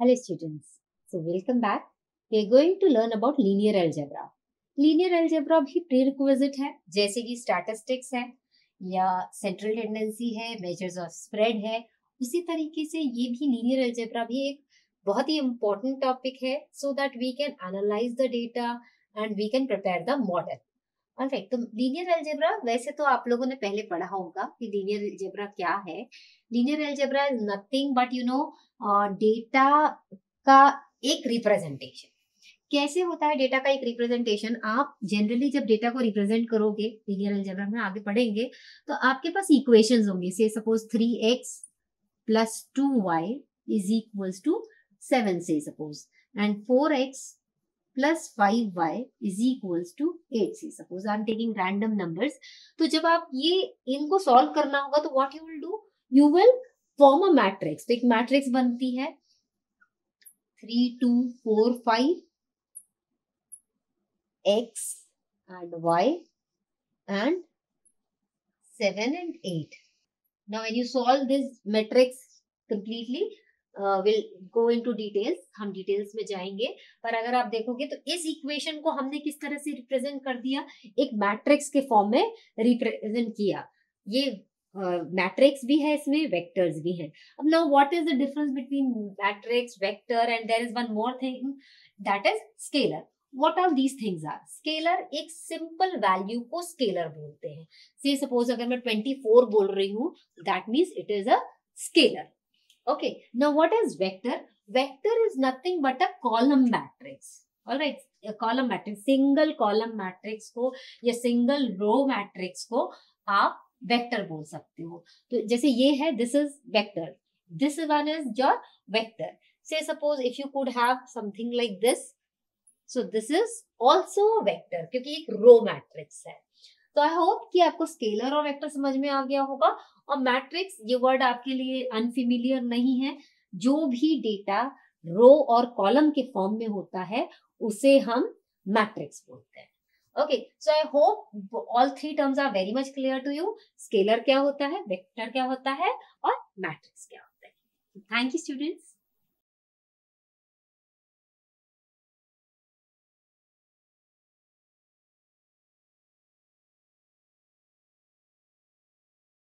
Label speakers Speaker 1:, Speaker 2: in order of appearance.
Speaker 1: Hello students. So welcome back. We are going to learn about linear algebra. Linear algebra भी prerequisite है जैसे कि statistics है या central tendency है measures of spread है उसी तरीके से ये भी linear algebra भी एक बहुत ही important topic है so that we can analyze the data and we can prepare the model. Alright, तो लीनियर एल्जेब्रा वैसे तो आप लोगों ने पहले पढ़ा होगा कि लीनियर एल्जेब्रा क्या है। Linear algebra is nothing but you know data का एक रिप्रेजेंटेशन कैसे होता है डेटा का एक रिप्रेजेंटेशन आप जनरली जब डेटा को रिप्रेजेंट करोगे लीनियर एल्जेब्रा में आगे पढ़ेंगे तो आपके पास इक्वेशंस होंगे। Say suppose three X plus two Y is equals to seven say suppose and four X plus 5y is equals to 8 से suppose I'm taking random numbers तो जब आप ये इनको solve करना होगा तो what you will do you will form a matrix तो एक matrix बनती है 3 2 4 5 x and y and 7 and 8 now when you solve this matrix completely will go into details हम डिटेल्स में जाएँगे। पर अगर आप देखोगे तो इस इक्वेशन को हमने किस तरह से रिप्रेजेंट कर दिया? एक मैट्रिक्स के फॉर्म में रिप्रेजेंट किया। ये मैट्रिक्स uh, भी है इसमें वेक्टर्स भी हैं। अब now what is the difference between matrix vector and there is one more thing that is scalar what are these things are scalar एक सिंपल वैल्यू को स्केलर बोलते हैं। से सपोज़ अगर मैं 24 बोल रही हूँ that means it is a scalar Okay, now what is vector? Vector is nothing but a column matrix. All right, a column matrix, single column matrix को या single row matrix को आप vector बोल सकते हो तो जैसे ये है this is vector this one is your vector say suppose if you could have something like this so this is also vector क्योंकि एक row matrix है तो आई होप कि आपको स्केलर और वेक्टर समझ में आ गया होगा। और मैट्रिक्स ये वर्ड आपके लिए अनफिमिलियर नहीं है। जो भी डेटा रो और कॉलम के फॉर्म में होता है, उसे हम मैट्रिक्स बोलते हैं। Okay so I hope all three terms are very much clear to you scalar क्या होता है? वेक्टर क्या होता है? और मैट्रिक्स क्या होता है? Thank you students